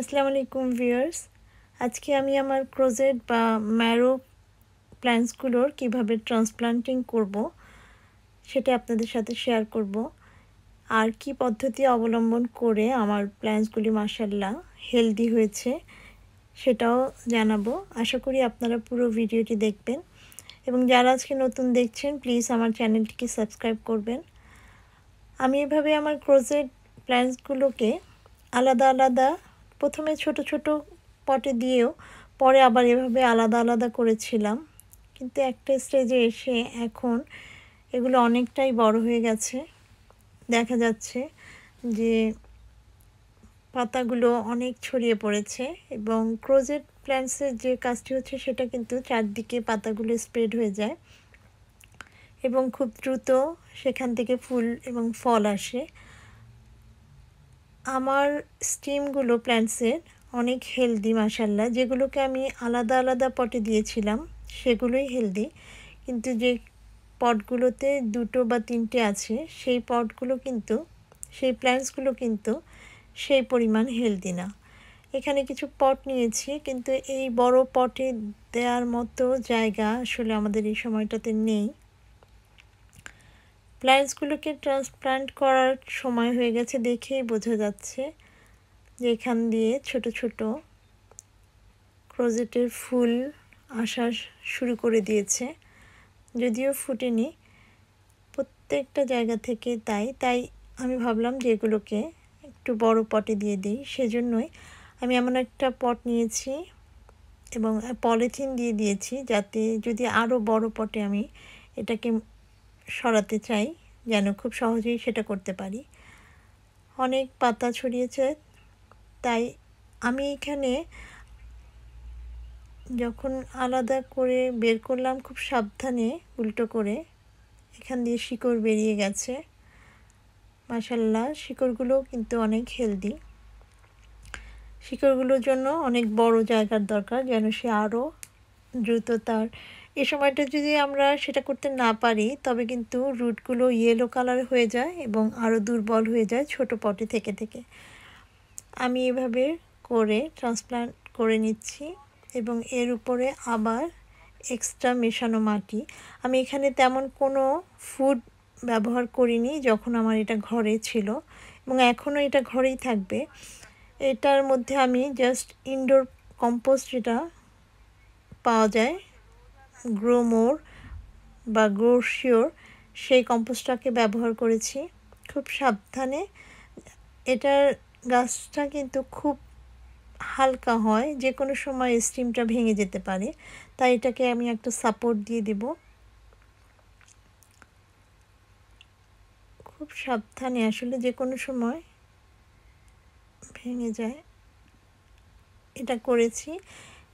আসসালামু আলাইকুম ভিউয়ার্স। আজকে আমি আমার ক্রোজেট বা ম্যারো প্ল্যান্টসগুলোর কীভাবে ট্রান্সপ্লান্টিং করব সেটা আপনাদের সাথে শেয়ার করব। আর কি পদ্ধতি অবলম্বন করে আমার প্ল্যান্টসগুলি মাসাল্লাহ হেলদি হয়েছে সেটাও জানাব। আশা করি আপনারা পুরো ভিডিওটি দেখবেন। এবং যারা আজকে নতুন দেখছেন প্লিজ আমার চ্যানেলটিকে সাবস্ক্রাইব করবেন। আমি এভাবে আমার ক্রোজেট প্ল্যান্টসগুলোকে আলাদা আলাদা প্রথমে ছোট ছোট পটে দিয়েও পরে আবার এভাবে আলাদা আলাদা করেছিলাম। কিন্তু একটা স্টেজে এসে এখন এগুলো অনেকটাই বড় হয়ে গেছে। দেখা যাচ্ছে যে পাতাগুলো অনেক ছড়িয়ে পড়েছে এবং ক্রোজেট প্ল্যান্টসের যে কাজটি হচ্ছে সেটা কিন্তু চারদিকে পাতাগুলো স্প্রেড হয়ে যায় এবং খুব দ্রুত সেখান থেকে ফুল এবং ফল আসে। আমার স্টিমগুলো প্ল্যান্টসের অনেক হেলদি মাসাল্লাহ যেগুলোকে আমি আলাদা আলাদা পটে দিয়েছিলাম, সেগুলোই হেলদি কিন্তু যে পটগুলোতে দুটো বা তিনটে আছে, সেই পটগুলো কিন্তু, সেই প্ল্যান্টসগুলো কিন্তু সেই পরিমাণ হেলদি না। এখানে কিছু পট নিয়েছি, কিন্তু এই বড় পটে দেওয়ার মতো জায়গা আসলে আমাদের এই সময়টাতে নেই। প্ল্যান্টসগুলোকে ট্রান্সপ্লান্ট করার সময় হয়ে গেছে দেখেই বোঝা যাচ্ছে যে এখান দিয়ে ছোট ছোট ক্রোজেটের ফুল আসা শুরু করে দিয়েছে। যদিও ফুটেনি প্রত্যেকটা জায়গা থেকে তাই তাই আমি ভাবলাম যে এগুলোকে একটু বড় পটে দিয়ে দিই। সেজন্যই আমি এমন একটা পট নিয়েছি এবং পলিথিন দিয়ে দিয়েছি যাতে যদি আরও বড় পটে আমি এটাকে সরাতে চাই, যেন খুব সহজেই সেটা করতে পারি। অনেক পাতা ছড়িয়েছে, তাই আমি এখানে যখন আলাদা করে বের করলাম খুব সাবধানে উল্টো করে, এখান দিয়ে শিকড় বেরিয়ে গেছে। মাসাল্লাহ শিকড়গুলো কিন্তু অনেক হেলদি। শিকড়গুলোর জন্য অনেক বড় জায়গার দরকার, যেন সে আরও দ্রুত তার এ সময়টা যদি আমরা সেটা করতে না পারি, তবে কিন্তু রুটগুলো ইয়েলো কালার হয়ে যায় এবং আরও দুর্বল হয়ে যায় ছোট পটে থেকে থেকে। আমি এভাবে করে ট্রান্সপ্লান্ট করে নিচ্ছি এবং এর উপরে আবার এক্সট্রা মেশানো মাটি। আমি এখানে তেমন কোনো ফুড ব্যবহার করিনি যখন আমার এটা ঘরে ছিল এবং এখনও এটা ঘরেই থাকবে। এটার মধ্যে আমি জাস্ট ইনডোর কম্পোস্ট যেটা পাওয়া যায় গ্রোমোর বা গ্রোশিওর সেই কম্পোস্টটাকে ব্যবহার করেছি। খুব সাবধানে। এটার গাছটা কিন্তু খুব হালকা হয় যে কোনো সময় স্টিমটা ভেঙে যেতে পারে। তাই এটাকে আমি একটা সাপোর্ট দিয়ে দেব। খুব সাবধানে, আসলে যে কোনো সময় ভেঙে যায়। এটা করেছি।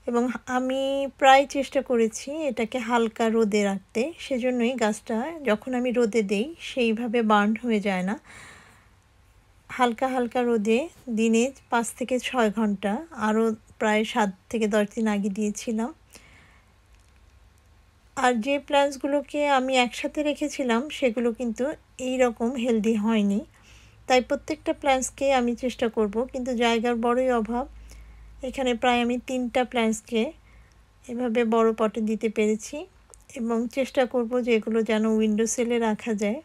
এবং আমি প্রায় চেষ্টা করেছি এটাকে হালকা রোদে রাখতে। সেজন্যই গাছটা যখন আমি রোদে দেই, সেইভাবে বার্ন হয়ে যায় না। হালকা হালকা রোদে দিনে পাঁচ থেকে ছয় ঘণ্টা, আরও প্রায় সাত থেকে দশ দিন আগে দিয়েছিলাম। আর যে প্ল্যান্টসগুলোকে আমি একসাথে রেখেছিলাম, সেগুলো কিন্তু এই রকম হেলদি হয়নি। তাই প্রত্যেকটা প্ল্যান্টসকে আমি চেষ্টা করব, কিন্তু জায়গার বড়ই অভাব। এখানে প্রায় আমি তিনটা প্ল্যান্টসকে এভাবে বড় পটে দিতে পেরেছি এবং চেষ্টা করব যে এগুলো যেন উইন্ডো সেলে রাখা যায়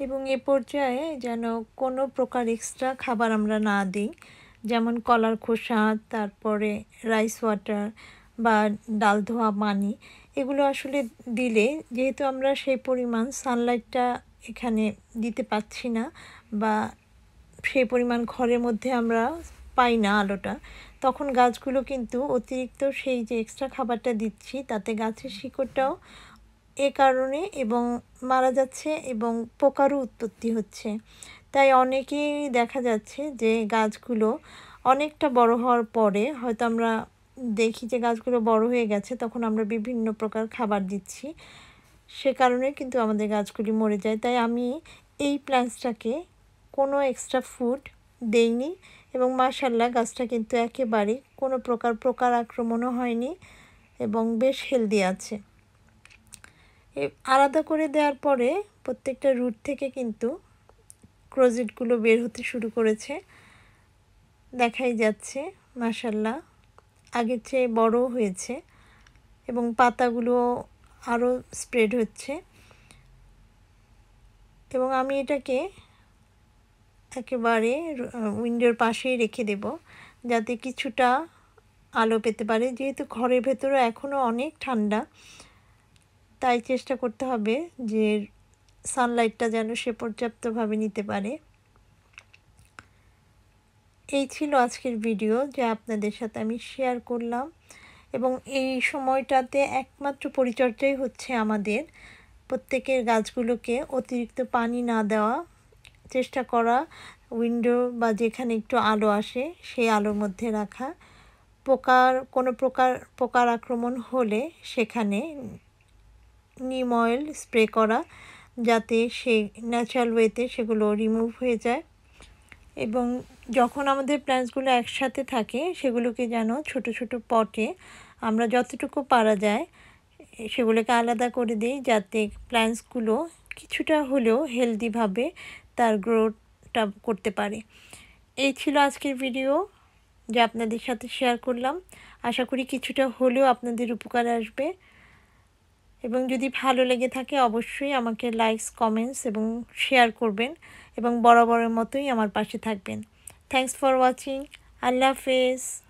এবং এ পর্যায়ে যেন কোনো প্রকার এক্সট্রা খাবার আমরা না দিই। যেমন কলার খোসা, তারপরে রাইস ওয়াটার বা ডাল ধোয়া মানি এগুলো আসলে দিলে যেহেতু আমরা সেই পরিমাণ সানলাইটটা এখানে দিতে পাচ্ছি না বা সেই পরিমাণ ঘরের মধ্যে আমরা পাই না আলোটা তখন গাছগুলো কিন্তু অতিরিক্ত সেই যে এক্সট্রা খাবারটা দিচ্ছি, তাতে গাছের শিকড়টাও এ কারণে এবং মারা যাচ্ছে এবং পোকারও উৎপত্তি হচ্ছে। তাই অনেকেই দেখা যাচ্ছে যে গাছগুলো অনেকটা বড় হওয়ার পরে হয়তো আমরা দেখি যে গাছগুলো বড় হয়ে গেছে, তখন আমরা বিভিন্ন প্রকার খাবার দিচ্ছি। সে কারণে কিন্তু আমাদের গাছগুলি মরে যায়। তাই আমি এই প্ল্যান্টসটাকে কোনো এক্সট্রা ফুড দেইনি। এবং মাশাল্লাহ গাছটা কিন্তু একেবারে কোনো প্রকার প্রকার আক্রমণও হয়নি এবং বেশ হেলদি আছে। আলাদা করে দেওয়ার পরে প্রত্যেকটা রুট থেকে কিন্তু ক্রোজেটগুলো বের হতে শুরু করেছে। দেখাই যাচ্ছে মাসাল্লাহ আগের চেয়ে বড় হয়েছে এবং পাতাগুলো আরও স্প্রেড হচ্ছে। এবং আমি এটাকে একেবারে উইন্ডোর পাশেই রেখে দেব, যাতে কিছুটা আলো পেতে পারে। যেহেতু ঘরের ভেতরে এখনও অনেক ঠান্ডা, তাই চেষ্টা করতে হবে যে সানলাইটটা যেন সে পর্যাপ্তভাবে নিতে পারে। এই ছিল আজকের ভিডিও যা আপনাদের সাথে আমি শেয়ার করলাম এবং এই সময়টাতে একমাত্র পরিচর্যাই হচ্ছে আমাদের প্রত্যেকের গাছগুলোকে অতিরিক্ত পানি না দেওয়া চেষ্টা করা উইন্ডো বা যেখানে একটু আলো আসে, সেই আলোর মধ্যে রাখা। পোকার, কোনো প্রকার, পোকার আক্রমণ হলে সেখানে নিম অয়েল স্প্রে করা, যাতে সে ন্যাচারাল ওয়েতে সেগুলো রিমুভ হয়ে যায়। এবং যখন আমাদের প্ল্যান্টসগুলো একসাথে থাকে, সেগুলোকে যেন ছোট ছোট পটে আমরা যতটুকু পারা যায়, সেগুলোকে আলাদা করে দিই, যাতে প্ল্যান্টসগুলো কিছুটা হলেও হেলদিভাবে তার গ্রোথটা করতে পারে। এই ছিল আজকের ভিডিও যা আপনাদের সাথে শেয়ার করলাম। আশা করি কিছুটা হলেও আপনাদের উপকার আসবে। এবং যদি ভালো লেগে থাকে, অবশ্যই আমাকে লাইকস কমেন্টস এবং শেয়ার করবেন এবং বরাবরের মতোই আমার পাশে থাকবেন। থ্যাংকস ফর ওয়াচিং আল্লাহ হাফেজ।